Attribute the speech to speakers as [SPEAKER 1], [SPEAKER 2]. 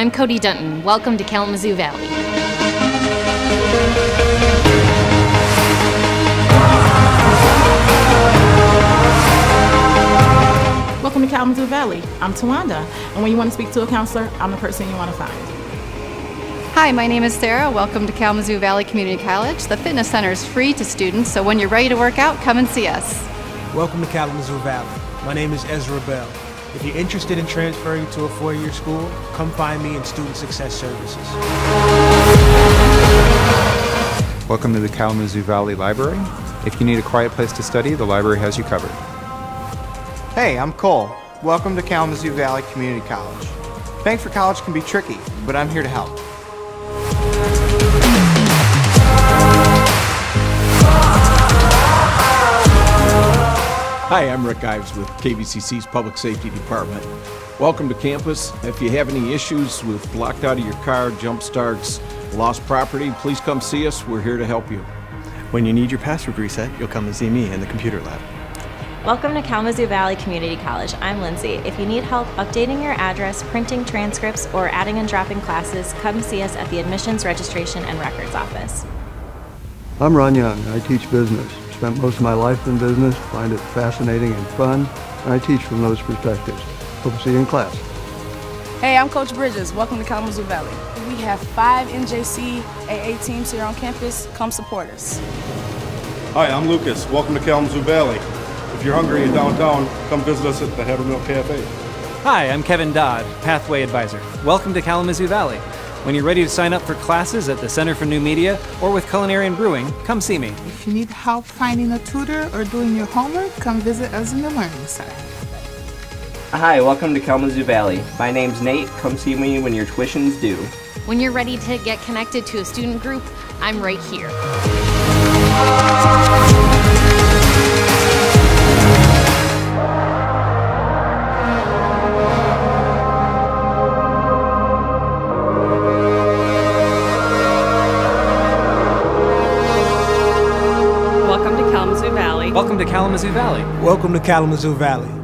[SPEAKER 1] I'm Cody Dunton. Welcome to Kalamazoo Valley.
[SPEAKER 2] Welcome to Kalamazoo Valley. I'm Tawanda, and when you want to speak to a counselor, I'm the person you want to find.
[SPEAKER 3] Hi, my name is Sarah. Welcome to Kalamazoo Valley Community College. The fitness center is free to students, so when you're ready to work out, come and see us.
[SPEAKER 4] Welcome to Kalamazoo Valley. My name is Ezra Bell. If you're interested in transferring to a four-year school, come find me in Student Success Services.
[SPEAKER 5] Welcome to the Kalamazoo Valley Library. If you need a quiet place to study, the library has you covered.
[SPEAKER 6] Hey, I'm Cole. Welcome to Kalamazoo Valley Community College. Paying for college can be tricky, but I'm here to help.
[SPEAKER 7] Hi, I'm Rick Ives with KVCC's Public Safety Department. Welcome to campus. If you have any issues with locked out of your car, jump starts, lost property, please come see us. We're here to help you.
[SPEAKER 8] When you need your password reset, you'll come and see me in the computer lab.
[SPEAKER 9] Welcome to Kalamazoo Valley Community College. I'm Lindsay. If you need help updating your address, printing transcripts, or adding and dropping classes, come see us at the Admissions Registration and Records Office.
[SPEAKER 10] I'm Ron Young. I teach business. Spent most of my life in business, find it fascinating and fun, and I teach from those perspectives. Hope to see you in class.
[SPEAKER 11] Hey, I'm Coach Bridges. Welcome to Kalamazoo Valley. We have five NJC AA teams here on campus. Come support us.
[SPEAKER 12] Hi, I'm Lucas. Welcome to Kalamazoo Valley. If you're hungry in downtown, come visit us at the Havermill Cafe.
[SPEAKER 13] Hi, I'm Kevin Dodd, Pathway Advisor. Welcome to Kalamazoo Valley. When you're ready to sign up for classes at the Center for New Media or with Culinary and Brewing, come see me.
[SPEAKER 14] If you need help finding a tutor or doing your homework, come visit us in the Learning Center.
[SPEAKER 15] Hi, welcome to Kalamazoo Valley. My name's Nate. Come see me when your tuition's due.
[SPEAKER 1] When you're ready to get connected to a student group, I'm right here.
[SPEAKER 13] Welcome to Kalamazoo Valley.
[SPEAKER 4] Welcome to Kalamazoo Valley.